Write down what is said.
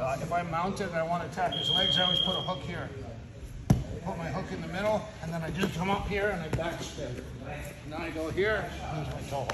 Uh, if I mount it, and I want to attack his legs, I always put a hook here. Put my hook in the middle, and then I just come up here and I backspin. Now I go here, and my toe.